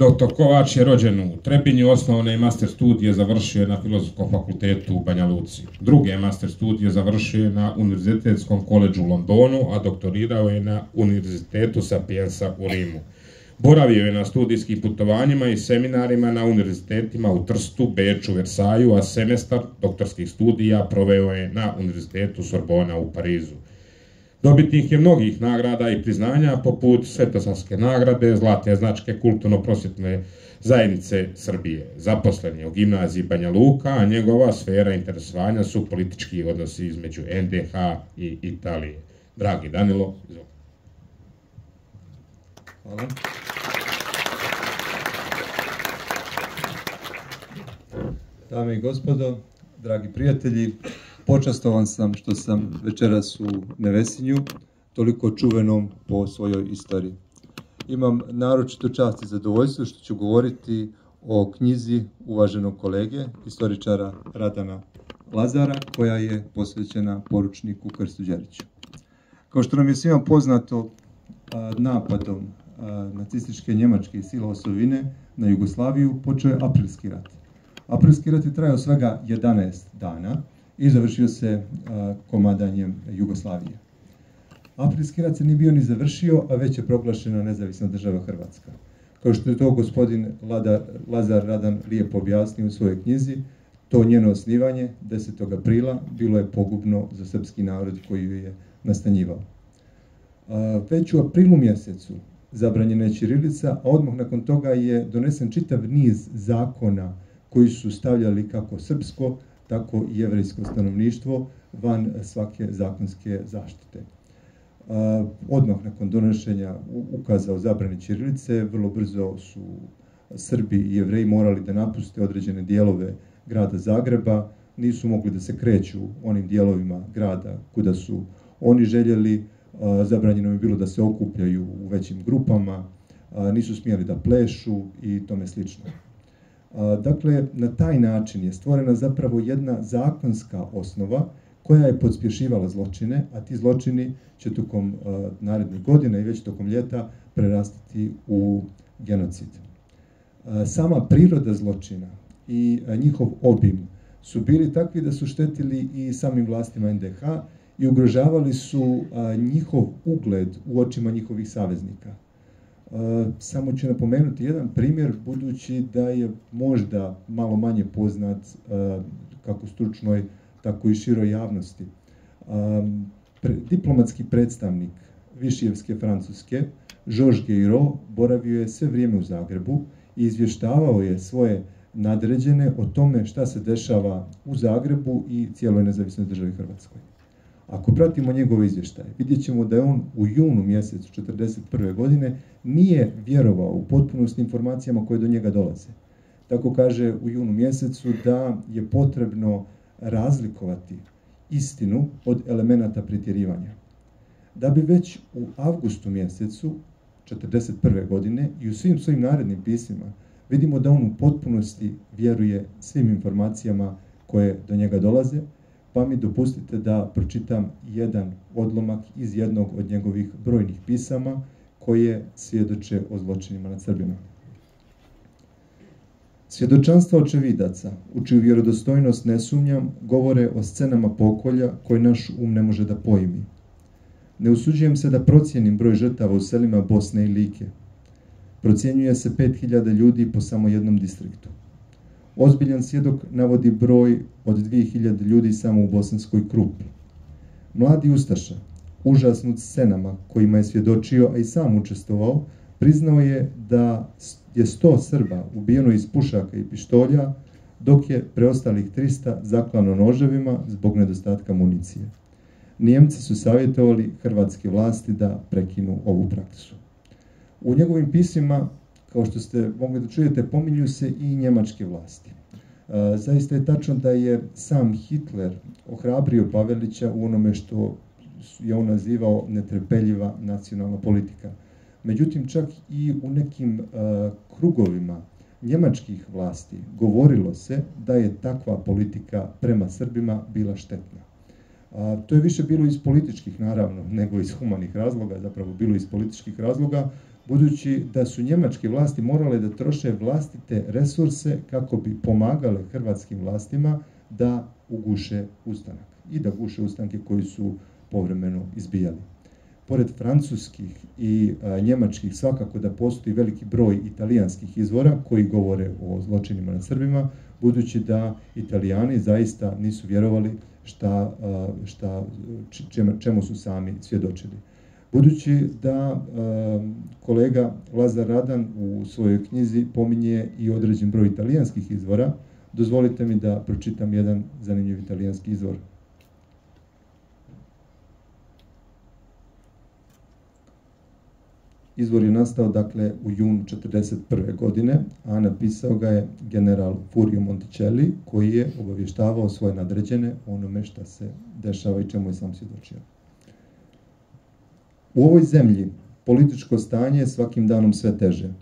Dr. Kovač je rođen u Trebinju, osnovne master studije završio je na Filozofskom fakultetu u Banja Luci. Druge master studije završio je na Univerzitetskom koleđu u Londonu, a doktorirao je na Univerzitetu Sapienza u Rimu. Boravio je na studijskim putovanjima i seminarima na univerzitetima u Trstu, Beču, Versaju, a semestar doktorskih studija proveo je na Univerzitetu Sorbona u Parizu. Dobitnik je mnogih nagrada i priznanja poput Svetosavske nagrade, Zlate značke kulturno-prosvjetne zajednice Srbije. Zaposlen je u gimnaziji Banja Luka, a njegova sfera interesovanja su politički odnosi između NDH i Italije. Dragi Danilo, izvolite. Hvala. Dame i gospodo, dragi prijatelji, počastovan sam što sam večeras u Nevesinju, toliko čuvenom po svojoj istoriji. Imam naročito čast i zadovoljstvo što ću govoriti o knjizi uvaženog kolege, historičara Radana Lazara, koja je posvećena poručniku Krstu Đeriću. Kao što nam je svima poznato, napadom nacističke njemačke sila osovine na Jugoslaviju počeo je aprilski rat. Aprilski rat je trajao svega 11 dana i završio se komadanjem Jugoslavije. Aprilski rat se nije bio ni završio, a već je proglašena nezavisna država Hrvatska. Kao što je to gospodin Lazar Radan lijepo objasnio u svojoj knjizi, to njeno osnivanje 10. aprila bilo je pogubno za srpski narod koji ju je nastanjivao. Već u aprilu mjesecu zabranjena je Čirilica, a odmah nakon toga je donesen čitav niz zakona koji su stavljali kako srpsko, tako i jevrejsko stanovništvo van svake zakonske zaštite. Odmah nakon donošenja ukaza o zabrani Čirilice, vrlo brzo su Srbi i jevreji morali da napuste određene dijelove grada Zagreba, nisu mogli da se kreću onim dijelovima grada kuda su oni željeli, zabranjeno je bilo da se okupljaju u većim grupama, nisu smjeli da plešu i tome slično. Dakle, na taj način je stvorena zapravo jedna zakonska osnova koja je podspješivala zločine, a ti zločini će tokom narednih godina i već tokom ljeta prerastiti u genocid. Sama priroda zločina i njihov obim su bili takvi da su štetili i samim vlastima NDH i ugrožavali su njihov ugled u očima njihovih saveznika. Samo ću napomenuti jedan primjer, budući da je možda malo manje poznat kako stručnoj, tako i široj javnosti. Diplomatski predstavnik Višijevske Francuske, Georges Guiraud, boravio je sve vrijeme u Zagrebu i izvještavao je svoje nadređene o tome šta se dešava u Zagrebu i cijeloj nezavisnoj državi Hrvatskoj. Ako pratimo njegove izvještaje, vidjet ćemo da je on u junu mjesecu 1941. godine nije vjerovao u potpunost informacijama koje do njega dolaze. Tako kaže u junu mjesecu da je potrebno razlikovati istinu od elemenata pretjerivanja. Da bi već u avgustu mjesecu 1941. godine i u svim svojim narednim pismima vidimo da on u potpunosti vjeruje svim informacijama koje do njega dolaze, pa mi dopustite da pročitam jedan odlomak iz jednog od njegovih brojnih pisama koje svjedoče o zločinima nad Srbima. Svjedočanstva očevidaca, u čiju vjerodostojnost ne sumnjam, govore o scenama pokolja koje naš um ne može da pojmi. Ne usuđujem se da procijenim broj žrtava u selima Bosne i Like. Procjenjuje se 5000 ljudi po samo jednom distriktu. Ozbiljan svjedok navodi broj od 2000 ljudi samo u Bosanskoj krupi. Mladi Ustaša, užasnut scenama kojima je svjedočio, a i sam učestvovao, priznao je da je sto Srba ubijeno iz pušaka i pištolja, dok je preostalih 300 zaklano noževima zbog nedostatka municije. Nijemci su savjetovali hrvatske vlasti da prekinu ovu praksu. U njegovim pisima kao što ste mogli da čujete, pominju se i njemačke vlasti. Zaista je tačno da je sam Hitler ohrabrio Pavelića u onome što je on nazivao netrpeljiva nacionalna politika. Međutim, čak i u nekim krugovima njemačkih vlasti govorilo se da je takva politika prema Srbima bila štetna. to je više bilo iz političkih, naravno, nego iz humanih razloga, zapravo bilo iz političkih razloga, budući da su njemačke vlasti morale da troše vlastite resurse kako bi pomagale hrvatskim vlastima da uguše ustanak i da guše ustanke koji su povremeno izbijali. Pored francuskih i njemačkih svakako da postoji veliki broj italijanskih izvora koji govore o zločinima na Srbima, budući da italijani zaista nisu vjerovali šta, šta, čemu su sami svjedočili. Budući da kolega Lazar Radan u svojoj knjizi pominje i određen broj italijanskih izvora, dozvolite mi da pročitam jedan zanimljiv italijanski izvor. Izvor je nastao dakle u junu 1941. godine, a napisao ga je general Furio Monticelli, koji je obavještavao svoje nadređene onome šta se dešava i čemu je sam svjedočio. U ovoj zemlji političko stanje je svakim danom sve teže.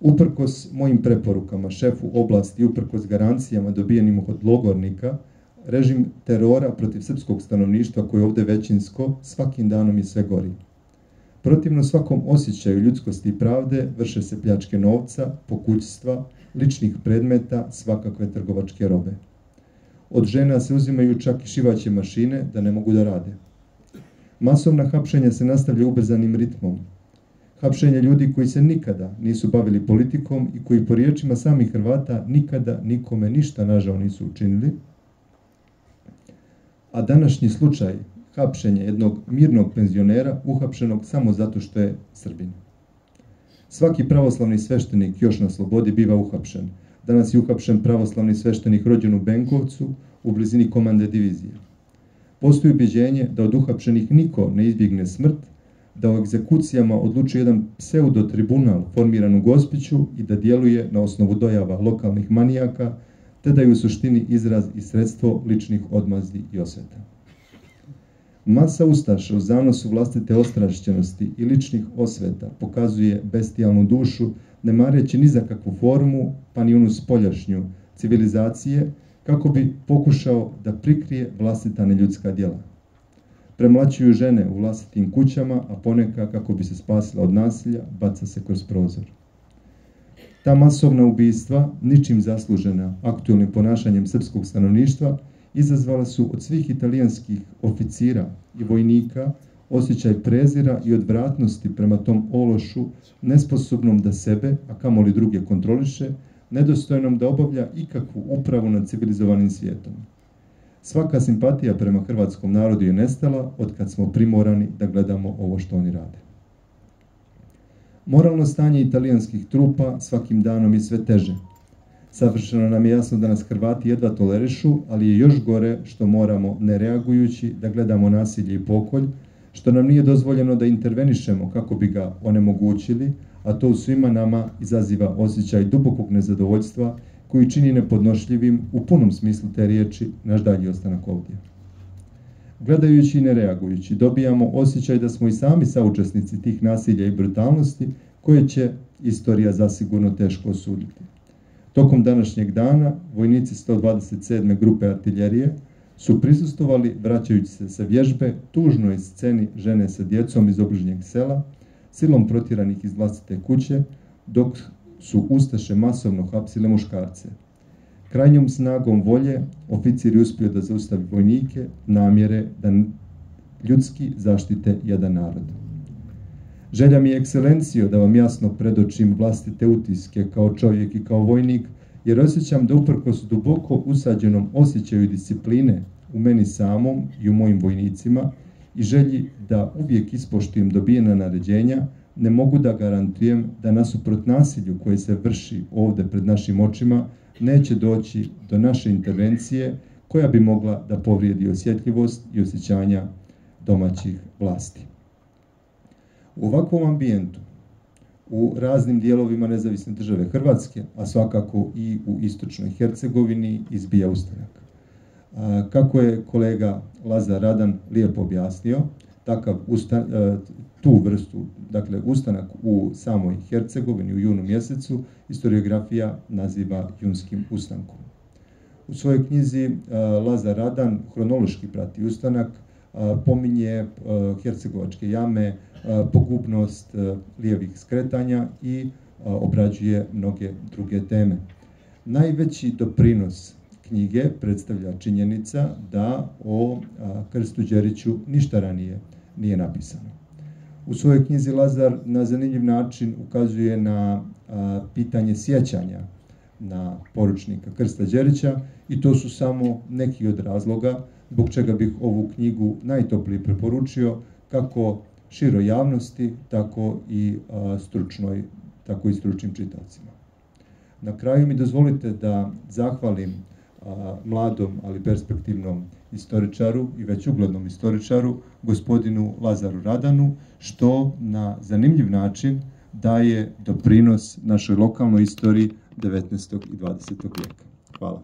Uprkos mojim preporukama šefu oblasti i uprkos garancijama dobijenim od logornika, režim terora protiv srpskog stanovništva koje je ovdje većinsko svakim danom je sve gori. Protivno svakom osjećaju ljudskosti i pravde vrše se pljačke novca, pokućstva, ličnih predmeta, svakakve trgovačke robe. Od žena se uzimaju čak i šivaće mašine da ne mogu da rade. Masovna hapšenja se nastavlja ubrzanim ritmom. Hapšenje ljudi koji se nikada nisu bavili politikom i koji po riječima samih Hrvata nikada nikome ništa nažao nisu učinili. A današnji slučaj hapšenje jednog mirnog penzionera uhapšenog samo zato što je Srbin. Svaki pravoslavni sveštenik još na slobodi biva uhapšen. Danas je uhapšen pravoslavni sveštenik rođen u Benkovcu u blizini komande divizije. Postoji ubjeđenje da od uhapšenih niko ne izbjegne smrt, da o egzekucijama odlučuje jedan pseudo-tribunal formiran u Gospiću i da djeluje na osnovu dojava lokalnih manijaka, te da je u suštini izraz i sredstvo ličnih odmazdi i osveta. Masa ustaša u zanosu vlastite ostrašćenosti i ličnih osveta pokazuje bestijalnu dušu, ne mareći ni za kakvu formu, pa ni onu spoljašnju civilizacije, kako bi pokušao da prikrije vlastita neljudska djela. Premlaćuju žene u vlastitim kućama, a poneka kako bi se spasila od nasilja, baca se kroz prozor. Ta masovna ubistva, ničim zaslužena aktualnim ponašanjem srpskog stanovništva, izazvala su od svih italijanskih oficira i vojnika osjećaj prezira i odvratnosti prema tom ološu, nesposobnom da sebe, a kamoli druge kontroliše, nedostojnom da obavlja ikakvu upravu nad civilizovanim svijetom. Svaka simpatija prema hrvatskom narodu je nestala od kad smo primorani da gledamo ovo što oni rade. Moralno stanje italijanskih trupa svakim danom je sve teže. Savršeno nam je jasno da nas Hrvati jedva tolerišu, ali je još gore što moramo, ne reagujući, da gledamo nasilje i pokolj, što nam nije dozvoljeno da intervenišemo kako bi ga onemogućili, a to u svima nama izaziva osjećaj dubokog nezadovoljstva koji čini nepodnošljivim u punom smislu te riječi naš dalji ostanak ovdje. Gledajući i ne reagujući, dobijamo osjećaj da smo i sami saučesnici tih nasilja i brutalnosti koje će istorija zasigurno teško osuditi. Tokom današnjeg dana vojnici 127. grupe artiljerije su prisustovali, vraćajući se sa vježbe, tužnoj sceni žene sa djecom iz obližnjeg sela, silom protiranih iz vlastite kuće, dok su Ustaše masovno hapsile muškarce. Krajnjom snagom volje oficir je uspio da zaustavi vojnike namjere da ljudski zaštite jedan narod. Želja mi je ekscelencijo da vam jasno predočim vlastite utiske kao čovjek i kao vojnik, jer osjećam da uprkos duboko usađenom osjećaju discipline u meni samom i u mojim vojnicima i želji da uvijek ispoštujem dobijena naređenja, ne mogu da garantujem da nasuprot nasilju koje se vrši ovdje pred našim očima neće doći do naše intervencije koja bi mogla da povrijedi osjetljivost i osjećanja domaćih vlasti. U ovakvom ambijentu, u raznim dijelovima nezavisne države Hrvatske, a svakako i u istočnoj Hercegovini, izbija ustanak. Kako je kolega Lazar Radan lijepo objasnio, takav e, tu vrstu, dakle ustanak u samoj Hercegovini u junu mjesecu, historiografija naziva junskim ustankom. U svojoj knjizi e, Lazar Radan hronološki prati ustanak, pominje Hercegovačke jame, pogubnost lijevih skretanja i obrađuje mnoge druge teme. Najveći doprinos knjige predstavlja činjenica da o Krstu Đeriću ništa ranije nije napisano. U svojoj knjizi Lazar na zanimljiv način ukazuje na pitanje sjećanja na poručnika Krsta Đerića i to su samo neki od razloga zbog čega bih ovu knjigu najtoplije preporučio kako široj javnosti, tako i stručnoj, tako i stručnim čitavcima. Na kraju mi dozvolite da zahvalim mladom, ali perspektivnom istoričaru i već uglednom istoričaru, gospodinu Lazaru Radanu, što na zanimljiv način daje doprinos našoj lokalnoj istoriji 19. i 20. vijeka. Hvala.